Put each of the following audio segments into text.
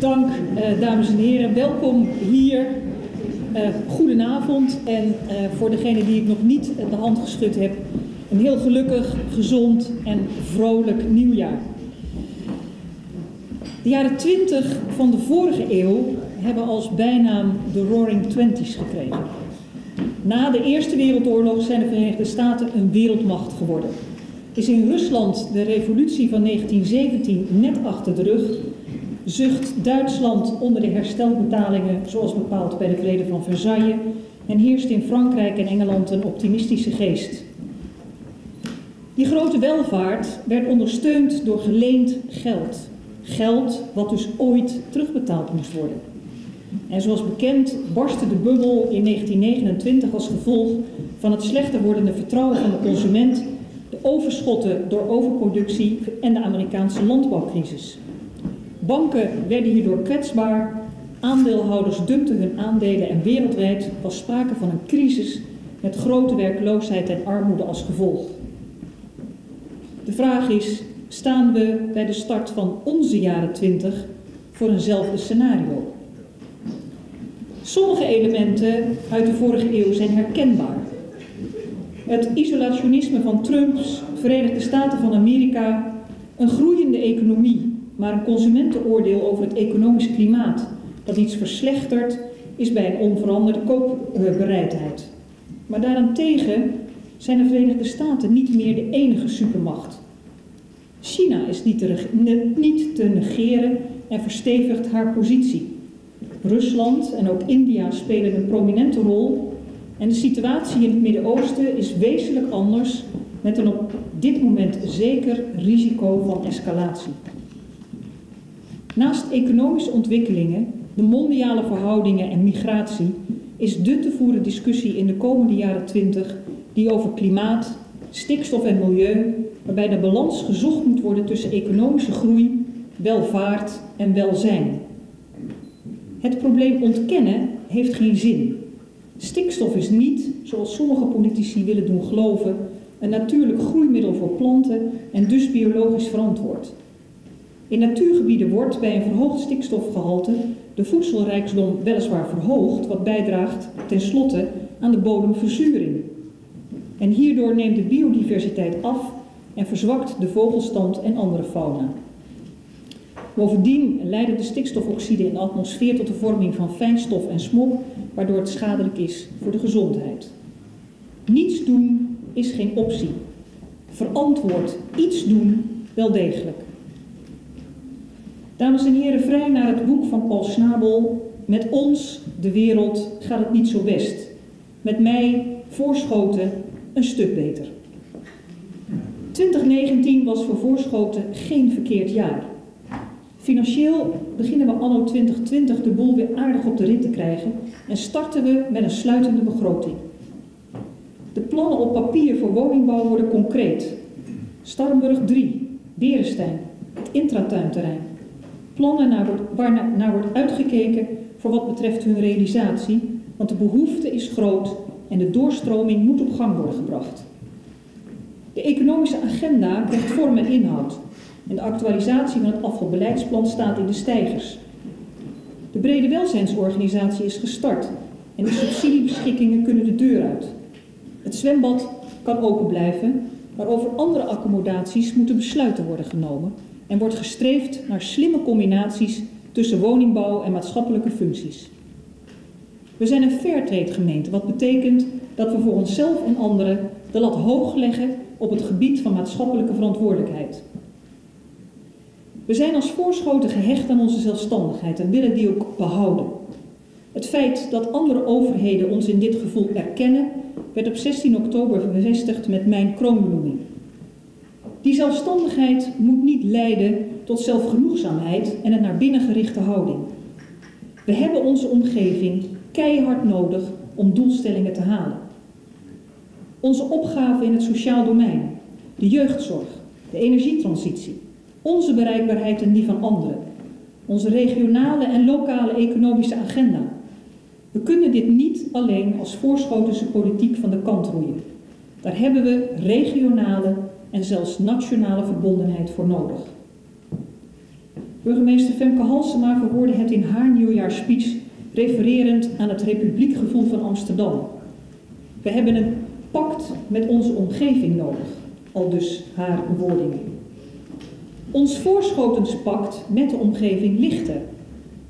Dank, uh, dames en heren. Welkom hier. Uh, goedenavond. En uh, voor degene die ik nog niet de hand geschud heb, een heel gelukkig, gezond en vrolijk nieuwjaar. De jaren 20 van de vorige eeuw hebben als bijnaam de Roaring Twenties gekregen. Na de Eerste Wereldoorlog zijn de Verenigde Staten een wereldmacht geworden. Is in Rusland de revolutie van 1917 net achter de rug, zucht Duitsland onder de herstelbetalingen zoals bepaald bij de Vrede van Versailles en heerst in Frankrijk en Engeland een optimistische geest. Die grote welvaart werd ondersteund door geleend geld. Geld wat dus ooit terugbetaald moest worden. En zoals bekend barstte de bubbel in 1929 als gevolg van het slechter wordende vertrouwen van de consument, de overschotten door overproductie en de Amerikaanse landbouwcrisis. Banken werden hierdoor kwetsbaar, aandeelhouders dumpten hun aandelen en wereldwijd was sprake van een crisis met grote werkloosheid en armoede als gevolg. De vraag is, staan we bij de start van onze jaren 20 voor eenzelfde scenario? Sommige elementen uit de vorige eeuw zijn herkenbaar. Het isolationisme van Trumps Verenigde Staten van Amerika, een groeiende economie, maar een consumentenoordeel over het economisch klimaat dat iets verslechtert, is bij een onveranderde koopbereidheid. Maar daarentegen zijn de Verenigde Staten niet meer de enige supermacht. China is niet te, negeren en verstevigt haar positie. Rusland en ook India spelen een prominente rol. En de situatie in het Midden-Oosten is wezenlijk anders, met een op dit moment zeker risico van escalatie. Naast economische ontwikkelingen, de mondiale verhoudingen en migratie, is de te voeren discussie in de komende jaren 20 die over klimaat, stikstof en milieu, waarbij de balans gezocht moet worden tussen economische groei, welvaart en welzijn. Het probleem ontkennen heeft geen zin. Stikstof is niet, zoals sommige politici willen doen geloven, een natuurlijk groeimiddel voor planten en dus biologisch verantwoord. In natuurgebieden wordt bij een verhoogd stikstofgehalte de voedselrijkdom weliswaar verhoogd, wat bijdraagt tenslotte aan de bodemverzuring. En hierdoor neemt de biodiversiteit af en verzwakt de vogelstand en andere fauna. Bovendien leiden de stikstofoxiden in de atmosfeer tot de vorming van fijnstof en smog, waardoor het schadelijk is voor de gezondheid. Niets doen is geen optie. Verantwoord iets doen wel degelijk. Dames en heren, vrij naar het boek van Paul Schnabel. Met ons, de wereld, gaat het niet zo best. Met mij, Voorschoten, een stuk beter. 2019 was voor Voorschoten geen verkeerd jaar. Financieel beginnen we anno 2020 de boel weer aardig op de rit te krijgen en starten we met een sluitende begroting. De plannen op papier voor woningbouw worden concreet. Starrenburg 3, Berenstein, het intratuinterrein. Plannen naar, naar wordt uitgekeken voor wat betreft hun realisatie, want de behoefte is groot en de doorstroming moet op gang worden gebracht. De economische agenda krijgt vorm en inhoud. En de actualisatie van het afvalbeleidsplan staat in de stijgers. De brede welzijnsorganisatie is gestart en de subsidiebeschikkingen kunnen de deur uit. Het zwembad kan open blijven, maar over andere accommodaties moeten besluiten worden genomen en wordt gestreefd naar slimme combinaties tussen woningbouw en maatschappelijke functies. We zijn een fairtrade gemeente, wat betekent dat we voor onszelf en anderen de lat hoog leggen op het gebied van maatschappelijke verantwoordelijkheid. We zijn als voorschoten gehecht aan onze zelfstandigheid en willen die ook behouden. Het feit dat andere overheden ons in dit gevoel erkennen, werd op 16 oktober bevestigd met mijn kroonbenoeming. Die zelfstandigheid moet niet leiden tot zelfgenoegzaamheid en een naar binnen gerichte houding. We hebben onze omgeving keihard nodig om doelstellingen te halen. Onze opgave in het sociaal domein, de jeugdzorg, de energietransitie, onze bereikbaarheid en die van anderen, onze regionale en lokale economische agenda. We kunnen dit niet alleen als voorschotense politiek van de kant roeien. Daar hebben we regionale en zelfs nationale verbondenheid voor nodig. Burgemeester Femke Halsema verwoordde het in haar nieuwjaarspeech refererend aan het republiekgevoel van Amsterdam. We hebben een pact met onze omgeving nodig, al dus haar bewoordingen. Ons voorschotenspact met de omgeving er,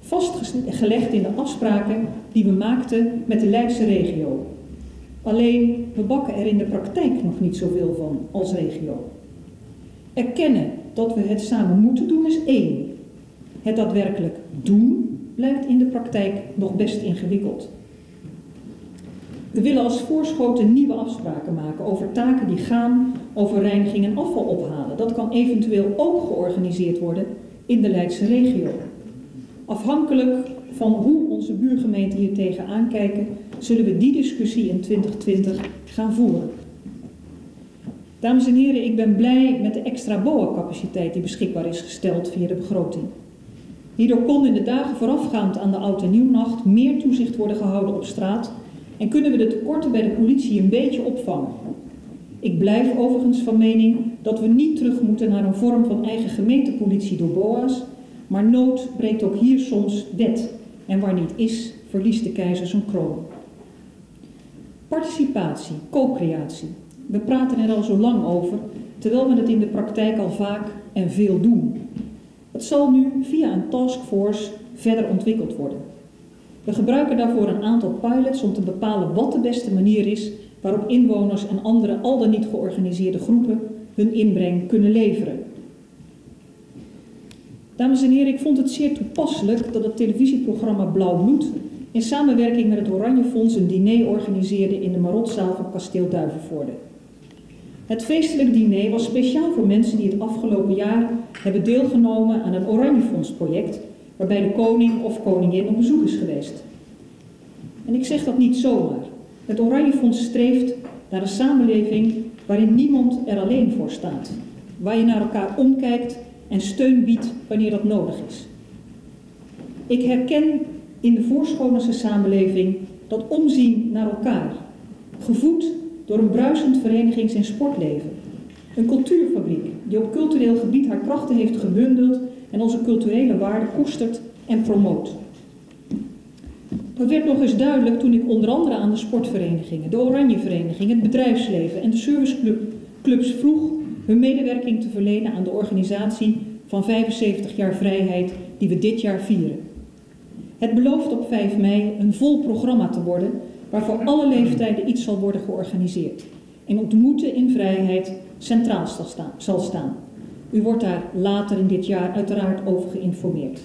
vastgelegd in de afspraken die we maakten met de Leidse regio. Alleen, we bakken er in de praktijk nog niet zoveel van als regio. Erkennen dat we het samen moeten doen is één. Het daadwerkelijk doen blijkt in de praktijk nog best ingewikkeld. We willen als voorschoten nieuwe afspraken maken over taken die gaan over reiniging en afval ophalen. Dat kan eventueel ook georganiseerd worden in de Leidse regio. Afhankelijk van hoe onze buurgemeenten hier tegenaan kijken, zullen we die discussie in 2020 gaan voeren. Dames en heren, ik ben blij met de extra BOA-capaciteit die beschikbaar is gesteld via de begroting. Hierdoor kon in de dagen voorafgaand aan de Oud- en Nieuwnacht meer toezicht worden gehouden op straat en kunnen we de tekorten bij de politie een beetje opvangen. Ik blijf overigens van mening dat we niet terug moeten naar een vorm van eigen gemeentepolitie door BOA's, maar nood breekt ook hier soms wet. En waar niet is, verliest de keizer zijn kroon. Participatie, co-creatie. We praten er al zo lang over, terwijl we het in de praktijk al vaak en veel doen. Het zal nu via een taskforce verder ontwikkeld worden. We gebruiken daarvoor een aantal pilots om te bepalen wat de beste manier is waarop inwoners en andere al dan niet georganiseerde groepen hun inbreng kunnen leveren. Dames en heren, ik vond het zeer toepasselijk dat het televisieprogramma Blauw Bloed in samenwerking met het Oranje Fonds een diner organiseerde in de Marotzaal van Kasteel Duivenvoorde. Het feestelijk diner was speciaal voor mensen die het afgelopen jaar hebben deelgenomen aan een Oranje Fonds project waarbij de koning of koningin op bezoek is geweest. En ik zeg dat niet zomaar. Het Oranje Fonds streeft naar een samenleving waarin niemand er alleen voor staat, waar je naar elkaar omkijkt en steun biedt wanneer dat nodig is. Ik herken in de voorscholense samenleving dat omzien naar elkaar, gevoed door een bruisend verenigings- en sportleven. Een cultuurfabriek die op cultureel gebied haar krachten heeft gebundeld en onze culturele waarden koestert en promoot. Dat werd nog eens duidelijk toen ik onder andere aan de sportverenigingen, de Oranjevereniging, het bedrijfsleven en de serviceclubs vroeg hun medewerking te verlenen aan de organisatie van 75 jaar vrijheid die we dit jaar vieren. Het belooft op 5 mei een vol programma te worden waarvoor alle leeftijden iets zal worden georganiseerd en ontmoeten in vrijheid centraal zal staan. U wordt daar later in dit jaar uiteraard over geïnformeerd.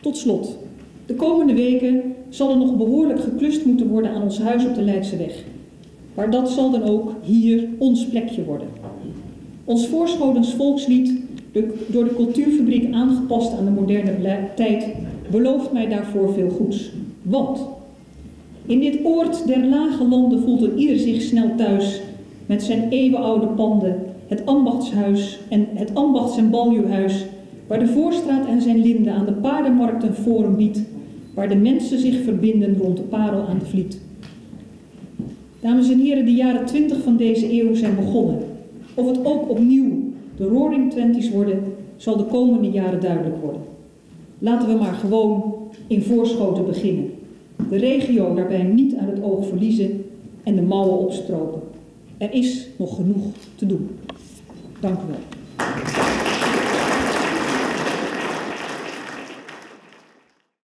Tot slot, de komende weken zal er nog behoorlijk geklust moeten worden aan ons huis op de Leidseweg. Maar dat zal dan ook hier ons plekje worden. Ons voorschotens volkslied, door de cultuurfabriek aangepast aan de moderne tijd, belooft mij daarvoor veel goeds. Want in dit oord der lage landen voelt er ieder zich snel thuis met zijn eeuwenoude panden, het ambachtshuis en het ambachts- en baljuwhuis, waar de voorstraat en zijn linden aan de paardenmarkt een forum biedt, waar de mensen zich verbinden rond de parel aan de vliet. Dames en heren, de jaren twintig van deze eeuw zijn begonnen. Of het ook opnieuw de Roaring Twenties worden, zal de komende jaren duidelijk worden. Laten we maar gewoon in voorschoten beginnen. De regio daarbij niet aan het oog verliezen en de mouwen opstropen. Er is nog genoeg te doen. Dank u wel.